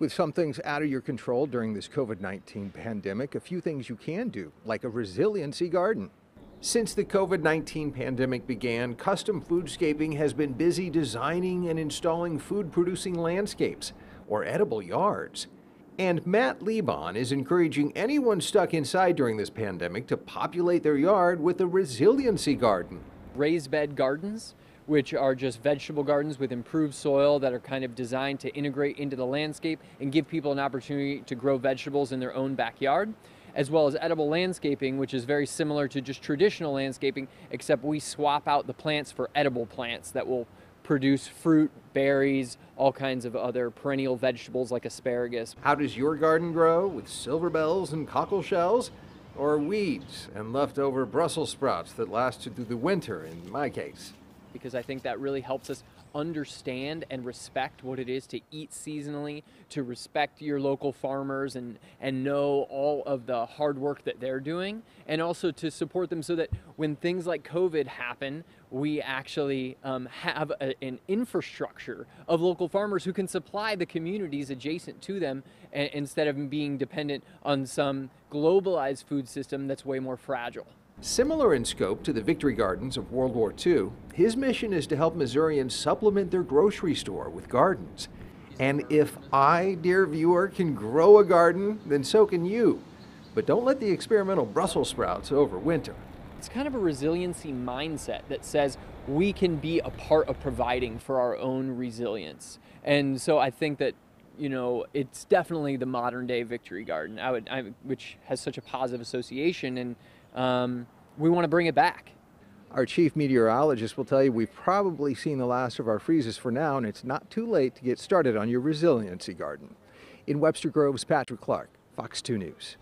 With some things out of your control during this COVID 19 pandemic, a few things you can do, like a resiliency garden. Since the COVID 19 pandemic began, Custom Foodscaping has been busy designing and installing food producing landscapes, or edible yards. And Matt Lebon is encouraging anyone stuck inside during this pandemic to populate their yard with a resiliency garden. Raised bed gardens which are just vegetable gardens with improved soil that are kind of designed to integrate into the landscape and give people an opportunity to grow vegetables in their own backyard as well as edible landscaping, which is very similar to just traditional landscaping, except we swap out the plants for edible plants that will produce fruit, berries, all kinds of other perennial vegetables like asparagus. How does your garden grow? With silver bells and cockle shells? Or weeds and leftover Brussels sprouts that lasted through the winter, in my case? Because I think that really helps us understand and respect what it is to eat seasonally, to respect your local farmers and, and know all of the hard work that they're doing, and also to support them so that when things like COVID happen, we actually um, have a, an infrastructure of local farmers who can supply the communities adjacent to them a, instead of being dependent on some globalized food system that's way more fragile. Similar in scope to the Victory Gardens of World War II, his mission is to help Missourians supplement their grocery store with gardens. And if I, dear viewer, can grow a garden, then so can you. But don't let the experimental Brussels sprouts overwinter. It's kind of a resiliency mindset that says we can be a part of providing for our own resilience. And so I think that you know, it's definitely the modern day Victory Garden, I would, I, which has such a positive association. And um, we want to bring it back. Our chief meteorologist will tell you we've probably seen the last of our freezes for now, and it's not too late to get started on your resiliency garden. In Webster Groves, Patrick Clark, Fox 2 News.